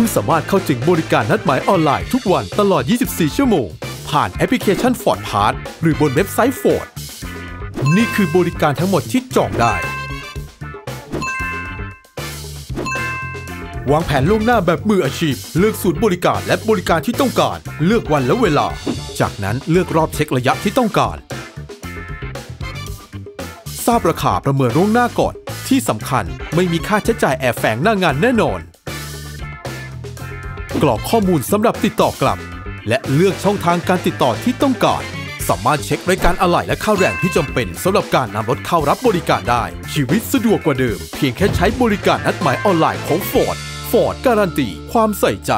คุณสามารถเข้าถึงบริการนัดหมายออนไลน์ทุกวันตลอด 24 ชั่วโมง ผ่านแอปพลิเคชัน Ford Pass หรือบนเว็บไซต์ Ford นี่คือบริการทั้งหมดที่จองได้ วางแผนล่วงหน้าแบบมืออาชีพ เลือกศูนย์บริการและบริการที่ต้องการ เลือกวันและเวลา จากนั้นเลือกรอบเช็คระยะที่ต้องการ ทราบราคาประเมินล่วงหน้าก่อน ที่สำคัญไม่มีค่าใช้จ่ายแอบแฝงหน้างานแน่นอน กรอกข้อมูลสำหรับติดต่อกลับ และเลือกช่องทางการติดต่อที่ต้องการ สามารถเช็ครายการอะไหล่และค่าแรงที่จำเป็นสำหรับการนำรถเข้ารับบริการได้ ชีวิตสะดวกกว่าเดิม เพียงแค่ใช้บริการนัดหมายออนไลน์ของ Ford Ford การันตีความใส่ใจ